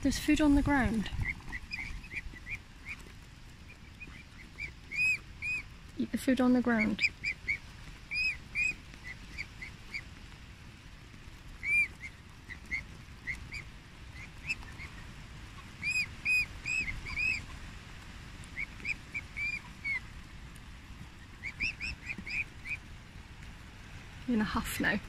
There's food on the ground. Eat the food on the ground. In a huff now.